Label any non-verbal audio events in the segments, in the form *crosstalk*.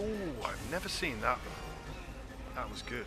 Ooh, I've never seen that. That was good.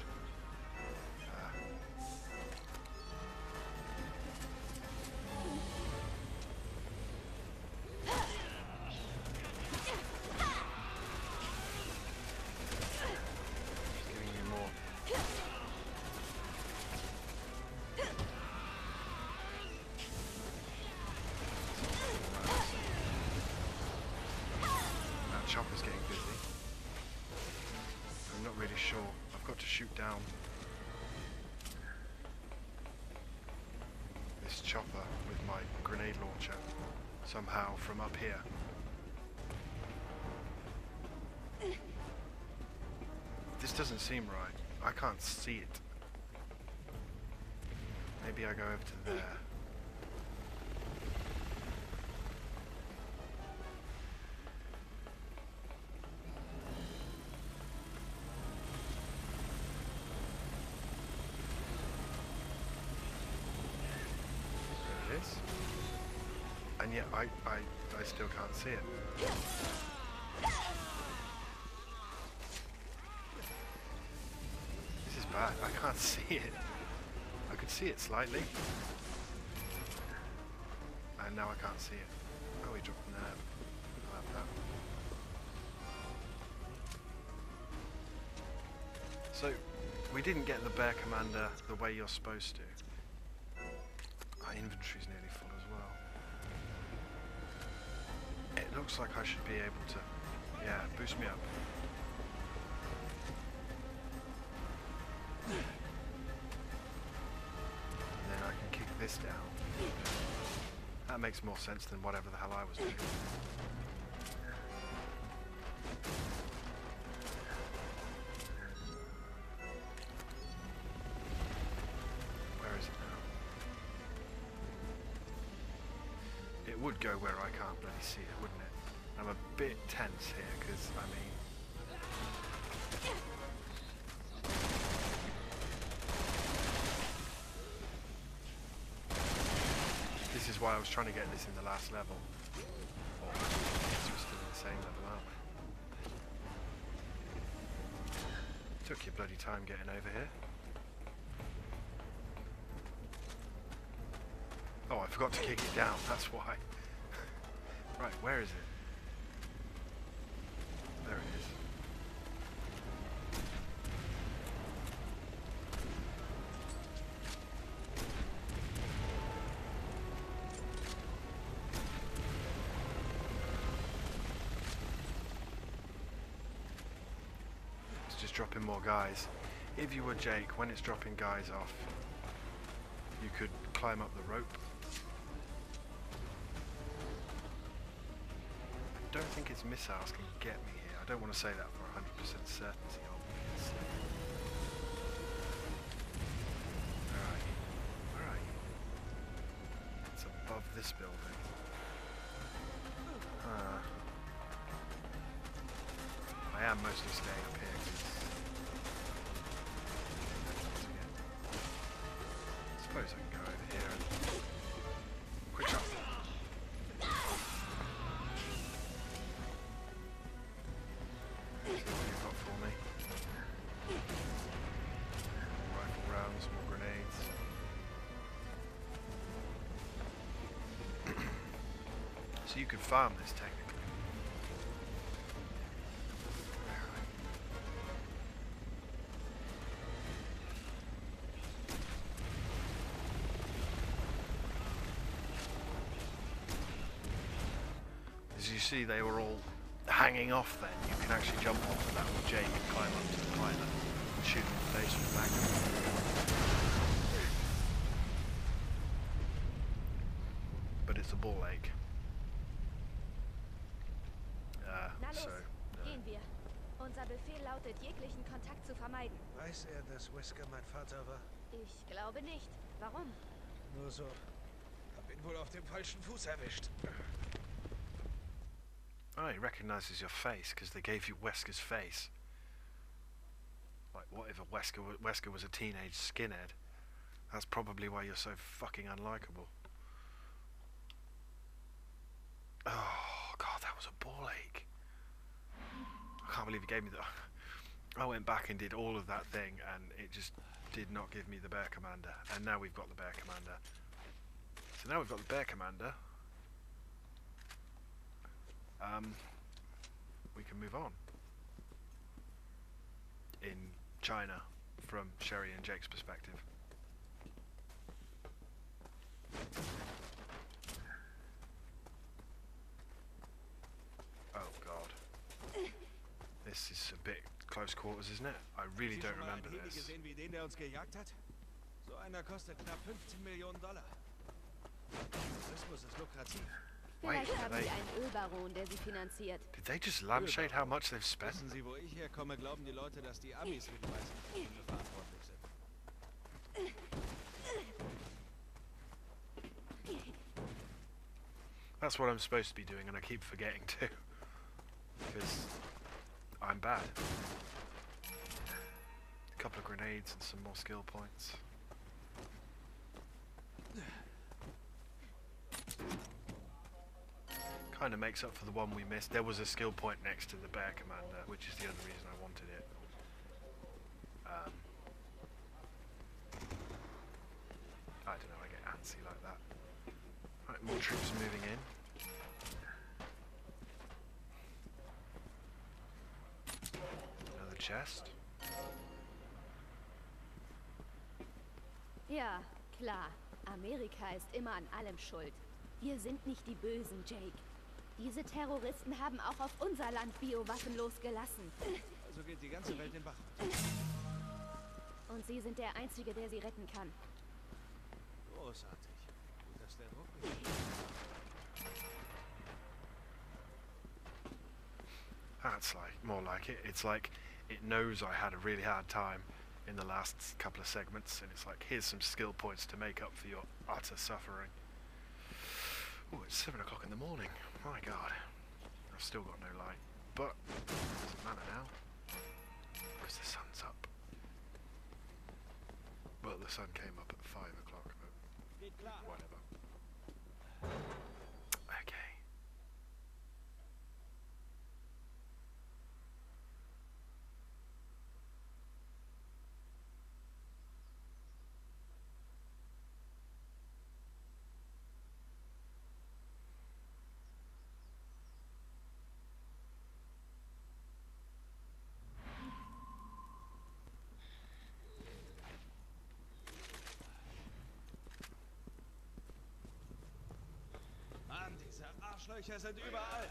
Seem right. I can't see it. Maybe I go over to there. and yet I, I, I still can't see it. This is bad. I can't see it. I could see it slightly. And now I can't see it. Oh, he dropped an herb. I love that. So, we didn't get the bear commander the way you're supposed to. Our inventory's nearly full as well It looks like I should be able to, yeah, boost me up. That makes more sense than whatever the hell I was doing. Why I was trying to get this in the last level. Or still in the level, aren't we? Took your bloody time getting over here. Oh, I forgot to kick it down, that's why. *laughs* right, where is it? Dropping more guys. If you were Jake, when it's dropping guys off, you could climb up the rope I don't think its missiles can get me here. I don't want to say that for 100% certainty. It's above this building. Huh. I am mostly staying up here So you could farm this technically. As you see, they were all hanging off then. You can actually jump off that with Jake and climb up to the pilot and shoot in the face with magnum. But it's a ball lake. Lautet, jeglichen Kontakt zu vermeiden. Weiß er, dass Wesker mein Vater war? Ich glaube nicht. Warum? Nur so. Hab ihn wohl auf dem falschen Fuß erwischt. Oh, he recognizes your face because they gave you Wesker's face. Like, what if a Wesker, Wesker was a teenage skinhead? That's probably why you're so fucking unlikable. Oh, God, that was a ball ache can't believe he gave me that. I went back and did all of that thing, and it just did not give me the bear commander. And now we've got the bear commander. So now we've got the bear commander. Um, we can move on. In China, from Sherry and Jake's perspective. Oh god. *laughs* This is a bit close quarters, isn't it? I really don't remember this. gesehen wie den, der uns gejagt hat? So einer kostet knapp 15 Millionen Dollar. Tourismus ist lukrativ. Wait, Vielleicht haben they, sie einen Ölbaron, der sie finanziert. did they just lampshade how much they've spent? Wissen Sie, wo ich herkomme, glauben die Leute, dass die Amis für die meisten Probleme verantwortlich sind. That's what I'm supposed to be doing, and I keep forgetting to. Because I'm bad. A couple of grenades and some more skill points. Kind of makes up for the one we missed. There was a skill point next to the bear commander, which is the other reason I wanted it. Um, I don't know, I get antsy like that. Right, more troops moving in. Chest. Ja, klar. Amerika ist immer an allem schuld. Wir sind nicht die Bösen, Jake. Diese Terroristen haben auch auf unser Land Biowaffen losgelassen. Also geht die ganze Welt den Bach. Und Sie sind der Einzige, der sie retten kann. Großartig. Gut, dass der Druck nicht... That's like more like it. It's like it knows I had a really hard time in the last couple of segments, and it's like here's some skill points to make up for your utter suffering. Oh, it's seven o'clock in the morning. My God, I've still got no light, but it doesn't matter now because the sun's up. Well, the sun came up at five o'clock, but whatever. Arschlöcher sind überall.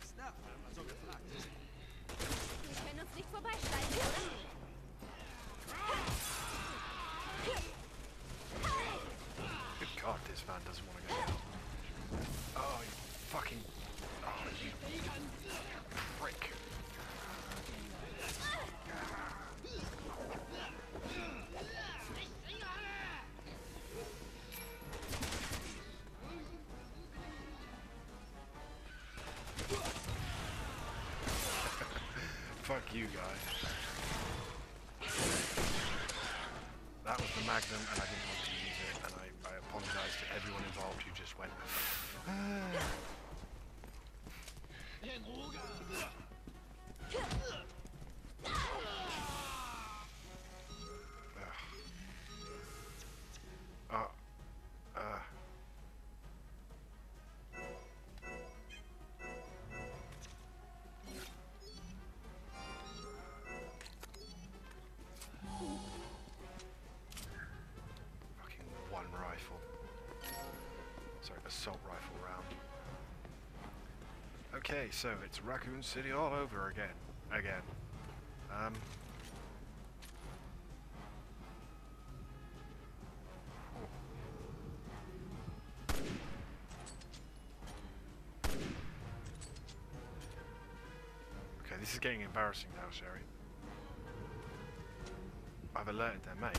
Das nervt, wenn man so gefragt ist. Wir können uns nicht vorbeisteigen, oder? Good God, this van doesn't want to go. Oh, you fucking... Fuck you guys. That was the Magnum, and I didn't want to use it, and I, I apologise to everyone involved who just went. *sighs* *sighs* Okay, so it's Raccoon City all over again. Again. Um. Okay, this is getting embarrassing now, Sherry. I've alerted their mate.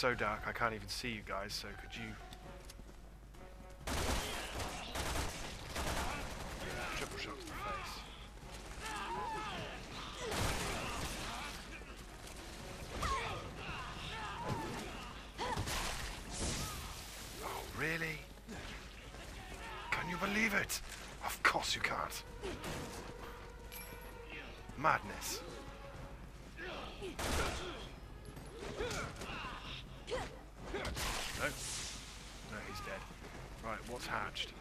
So dark I can't even see you guys, so could you... Triple shot to the face. Oh, really? Can you believe it? Of course you can't. Madness. No. No, he's dead. Right, what's hatched?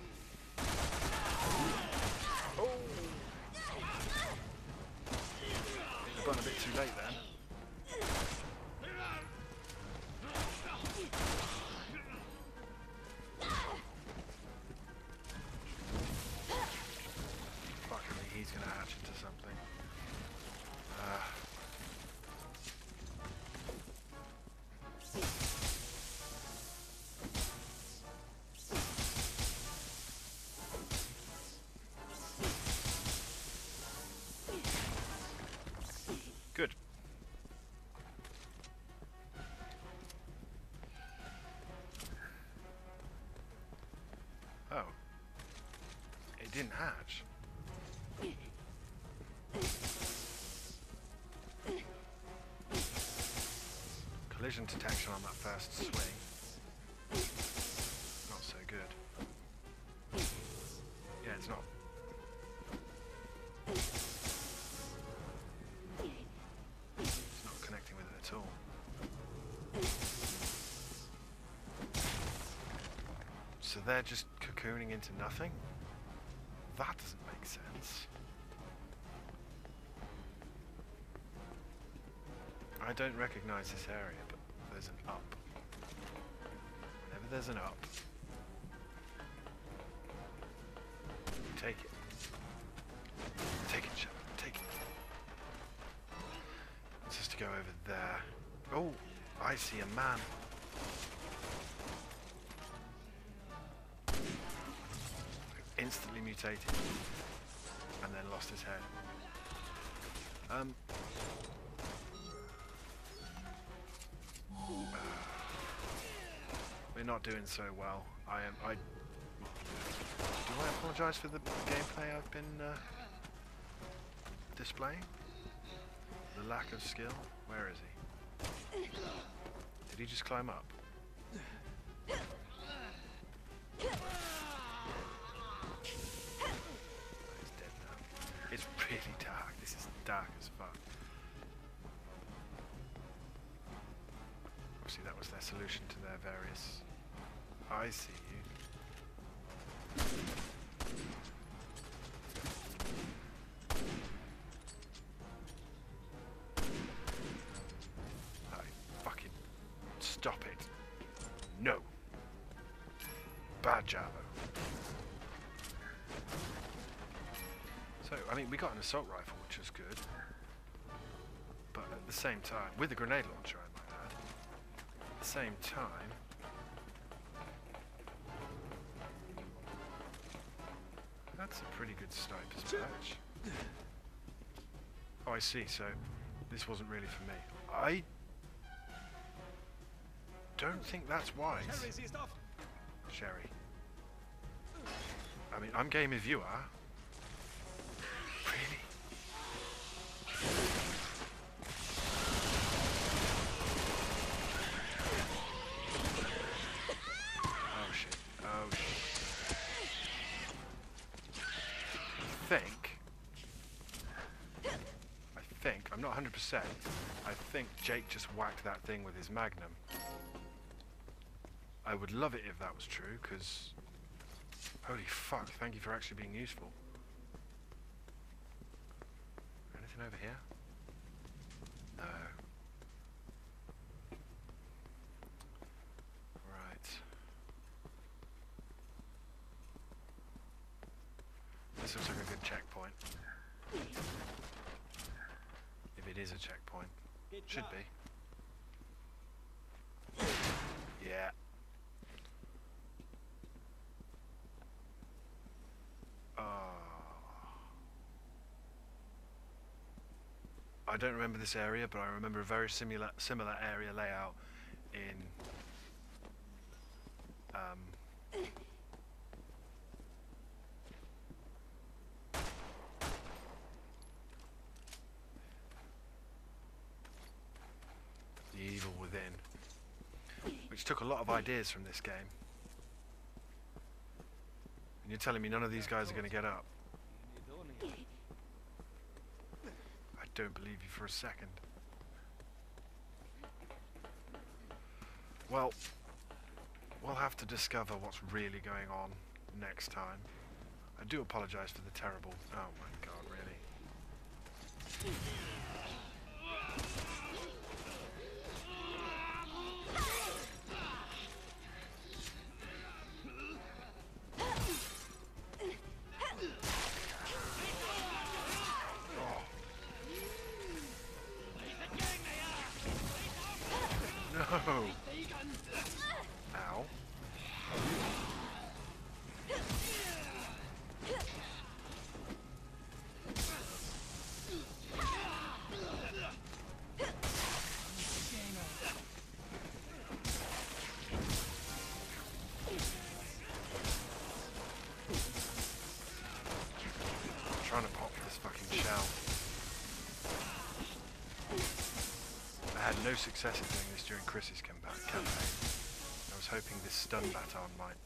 Oh! Button a bit too late then. It didn't hatch. Collision detection on that first swing. Not so good. Yeah, it's not. It's not connecting with it at all. So they're just cocooning into nothing? That doesn't make sense. I don't recognize this area, but there's an up. Whenever there's an up, take it. Take it, Shepard. Take it. It's just to go over there. Oh, I see a man. Instantly mutated. And then lost his head. Um, We're not doing so well. I am. I. Do I apologise for the gameplay I've been uh, displaying? The lack of skill. Where is he? Did he just climb up? Really dark. This is dark as fuck. Obviously that was their solution to their various... I see you. I fucking... Stop it. No. Bad Javo. So, I mean, we got an assault rifle, which was good. But at the same time, with a grenade launcher, I might add. At the same time, that's a pretty good sniper's match. Oh, I see. So, this wasn't really for me. I don't think that's wise, Harry, sie ist offen. Sherry. I mean, I'm game if you are. Really? Oh shit. Oh shit. I think. I think. 100%. I think Jake just whacked that thing with his magnum. I would love it if that was true, because. Holy fuck, thank you for actually being useful. Anything over here? No. Right. This looks like a good checkpoint. If it is a checkpoint. Geht Should be. Yeah. Oh. I don't remember this area, but I remember a very similar similar area layout in um, The Evil Within, which took a lot of ideas from this game. And you're telling me none of these guys are going to get up? I don't believe you for a second. Well, we'll have to discover what's really going on next time. I do apologize for the terrible... Oh my god, really? Success at doing this during Chris's campa- campaign. I was hoping this stun baton might...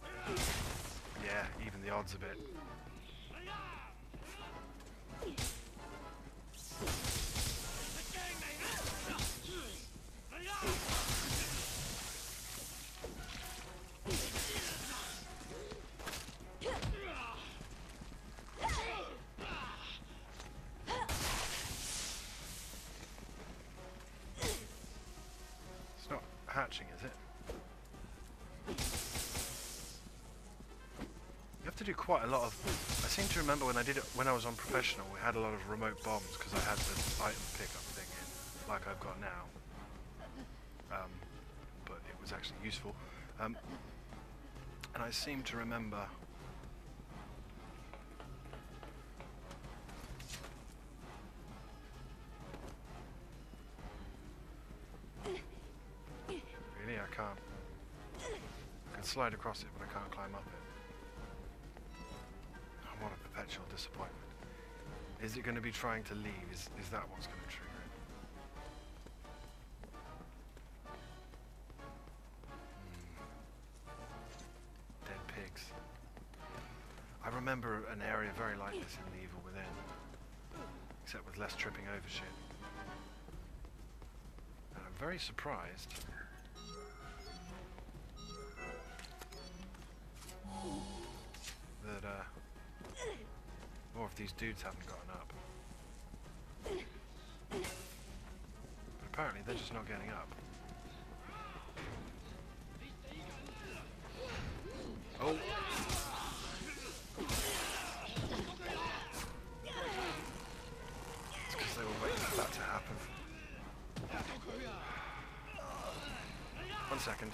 Yeah, even the odds a bit. To do quite a lot of... I seem to remember when I did it when I was on professional, we had a lot of remote bombs because I had the item pickup thing in, like I've got now. Um, but it was actually useful. Um, and I seem to remember... Really, I can't. I can slide across it, but I can't climb up it. Perpetual disappointment. Is it going to be trying to leave? Is, is that what's going to trigger it? Hmm. Dead pigs. I remember an area very like this in The Evil Within. Except with less tripping over shit. And I'm very surprised that uh, more of these dudes haven't gotten up. But apparently they're just not getting up. Oh! It's because they were waiting for that to happen. One second.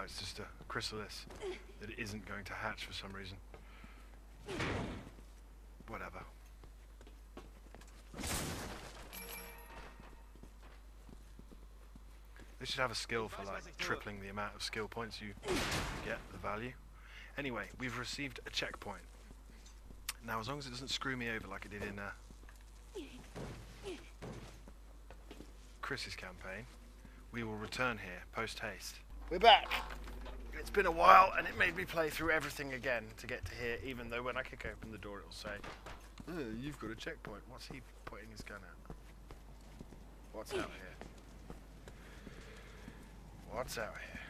Oh, it's just a chrysalis that isn't going to hatch for some reason. Whatever. They should have a skill for like tripling the amount of skill points you get, the value. Anyway, we've received a checkpoint. Now, as long as it doesn't screw me over like it did in uh, Chris's campaign, we will return here post haste. We're back. It's been a while, and it made me play through everything again to get to here. Even though when I kick open the door, it'll say, "Uh, "You've got a checkpoint." What's he pointing his gun at? What's out here? What's out here?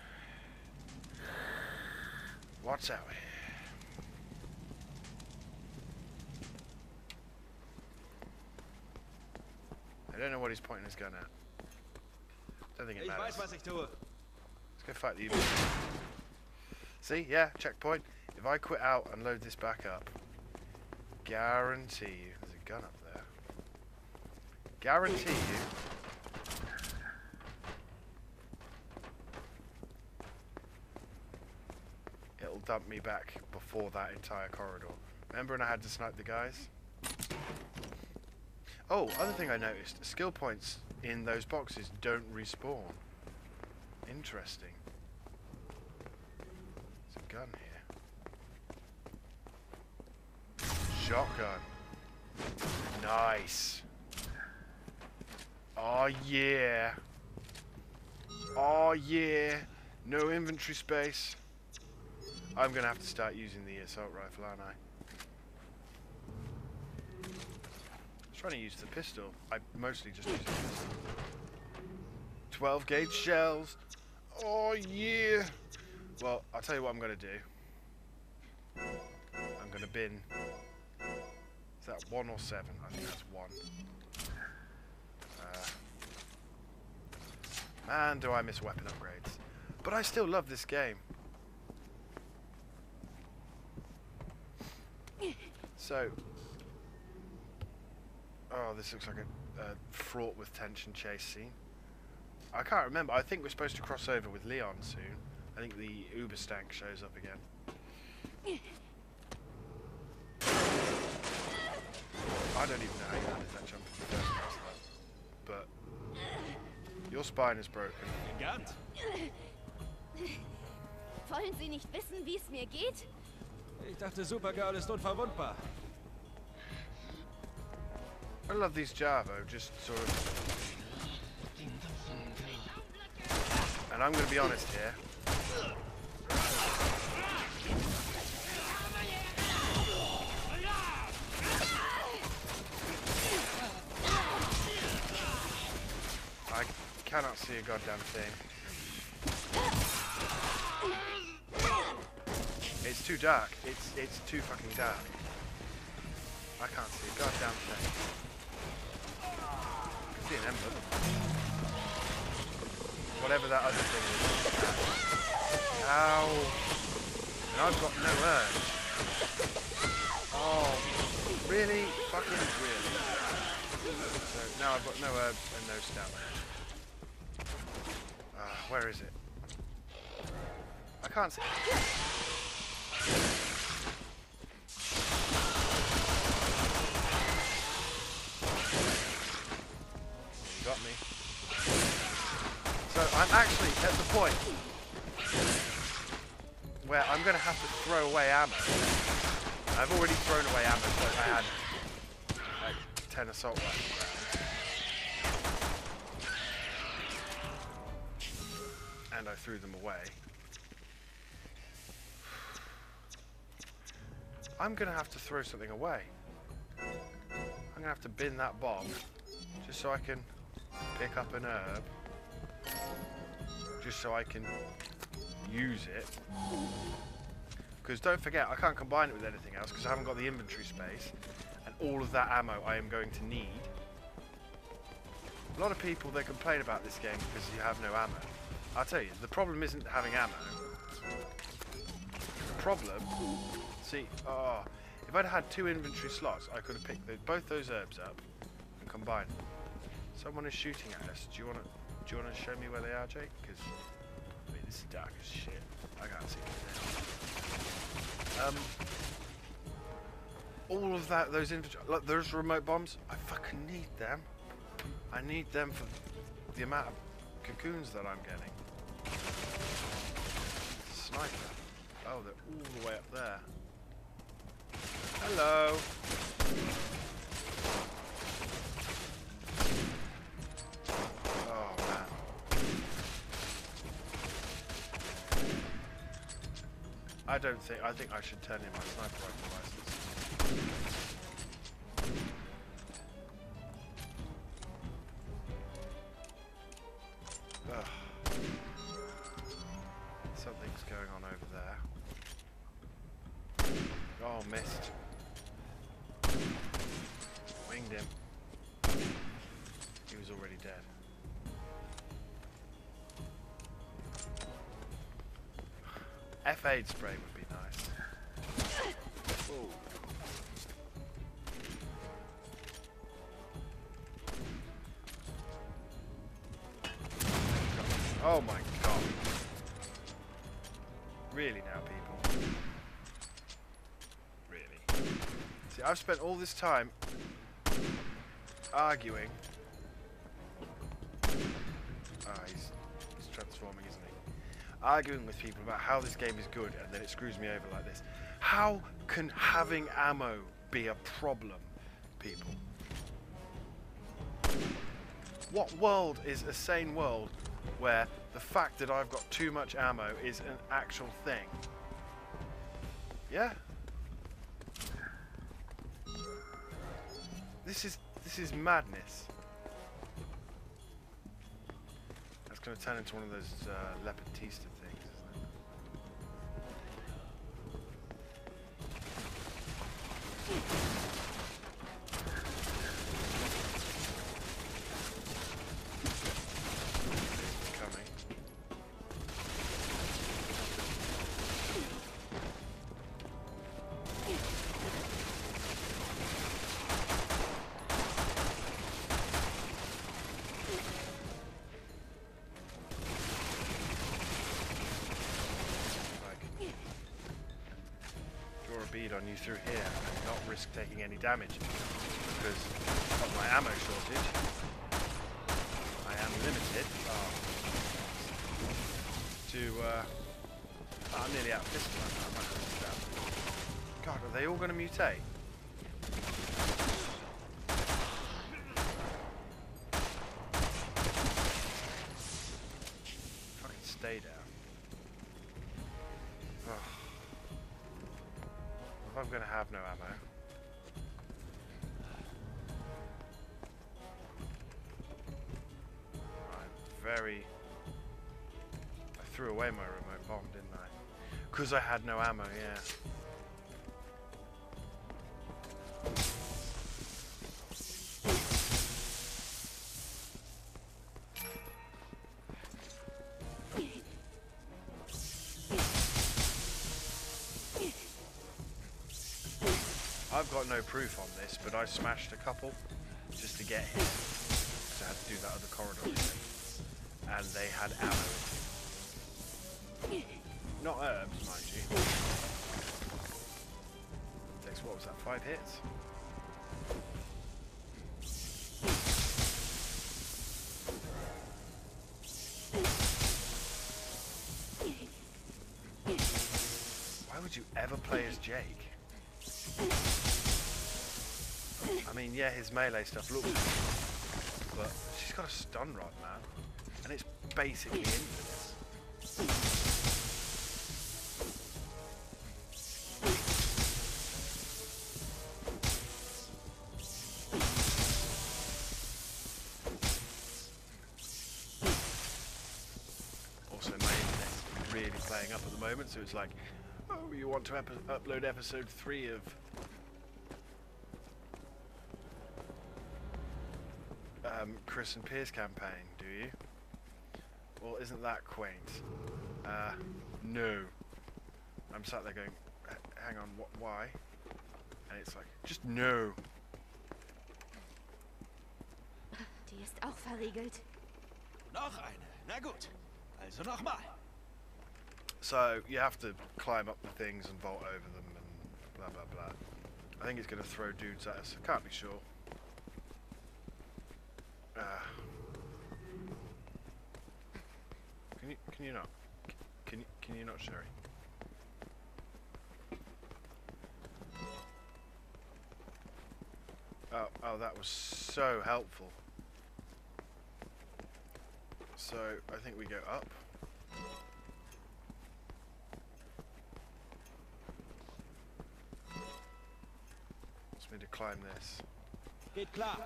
What's out here? I don't know what he's pointing his gun at. Don't think it matters. weiß, was ich tue. Let's go fight the evil. See, yeah, checkpoint. If I quit out and load this back up, guarantee you, there's a gun up there. Guarantee you. It'll dump me back before that entire corridor. Remember when I had to snipe the guys? Oh, other thing I noticed, skill points in those boxes don't respawn. Interesting. There's a gun here. Shotgun. Nice. Oh yeah. Oh yeah. No inventory space. I'm gonna have to start using the assault rifle, aren't I? I was trying to use the pistol. I mostly just use the pistol. 12 gauge shells. Oh yeah. Well, I'll tell you what I'm gonna do. I'm gonna bin. Is that one or seven? I think that's one. Uh, man, do I miss weapon upgrades. But I still love this game. So, oh, this looks like a, a fraught with tension chase scene. I can't remember. I think we're supposed to cross over with Leon soon. I think the Uber stank shows up again. I don't even know how you managed that jump in the first place, though. But your spine is broken. Elegant. Wollen Sie nicht wissen, wie es mir geht? Ich dachte, Supergirl ist unverwundbar. I love these Javo, just sort of. And I'm going to be honest here. I cannot see a goddamn thing. It's too dark. It's it's too fucking dark. I can't see a goddamn thing. I can see an. Whatever that other thing is. Ow. And I've got no urge. Oh, really? Fucking really? So now I've got no herbs and no stamina. Uh, where is it? I can't see. I'm actually at the point where I'm going to have to throw away ammo. I've already thrown away ammo because I had like 10 assault rifles. And I threw them away. I'm going to have to throw something away. I'm going to have to bin that bomb just so I can pick up an herb. Just so I can use it. Because don't forget, I can't combine it with anything else because I haven't got the inventory space. And all of that ammo I am going to need. A lot of people, they complain about this game because you have no ammo. I'll tell you, the problem isn't having ammo. The problem, see, oh, if I'd had two inventory slots, I could have picked the, both those herbs up and combined them. Someone is shooting at us. Do you want to? Do you want to show me where they are, Jake? Because I mean, this is dark as shit. I can't see anything. Um, all of that, those look, those remote bombs. I fucking need them. I need them for the amount of cocoons that I'm getting. Sniper. Oh, they're all the way up there. Hello. I don't think. I think I should turn in my sniper rifle license. Ugh. Something's going on over there. Oh, missed. Winged him. He was already dead. Fade spray would be nice. Ooh. Oh my god. Really now, people. Really. See, I've spent all this time arguing Arguing with people about how this game is good, and then it screws me over like this. How can having ammo be a problem, people? What world is a sane world where the fact that I've got too much ammo is an actual thing? Yeah? This is this is madness. That's going to turn into one of those uh, Lepotitsa things, bead on you through here risk taking any damage because of my ammo shortage. I am limited oh, to. Uh, I'm nearly out of pistol. God, are they all going to mutate? Fucking stay down. I'm going to have no ammo. Very. I threw away my remote bomb, didn't I? Because I had no ammo, yeah. I've got no proof on this, but I smashed a couple just to get him. So I had to do that other corridor thing. And they had ammo. Not herbs, mind you. Takes, what was that, five hits? Why would you ever play as Jake? I mean, yeah, his melee stuff looks but she's got a stun rod, man. Basically infinite. Also, my internet's really playing up at the moment, so it's like, oh, you want to upload episode 3 of um, Chris and Piers campaign, do you? Well, isn't that quaint? Uh, no. I'm sat there going, hang on, what? Why? And it's like, just no. *laughs* Die ist auch verriegelt. Noch eine. Na gut. Also nochmal. So you have to climb up the things and vault over them and blah blah blah. I think it's going to throw dudes at us. I can't be sure. Uh, can you not? Can you can you not, Sherry? Oh oh, that was so helpful. So I think we go up. Just need to climb this. Geht klar.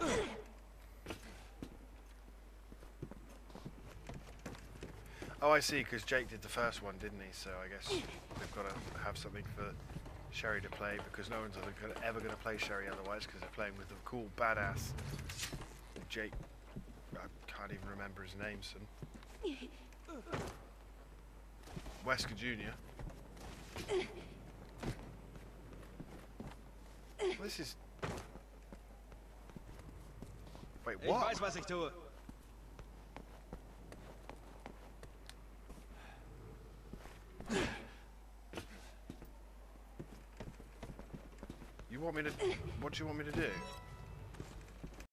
*sighs* *sighs* *sighs* I see, because Jake did the first one, didn't he? So I guess they've got to have something for Sherry to play, because no one's ever going to play Sherry otherwise, because they're playing with the cool, badass Jake. I can't even remember his name, son. Wesker Jr. This is... Wait, what? weiß, was ich tue. You want me to? What do you want me to do?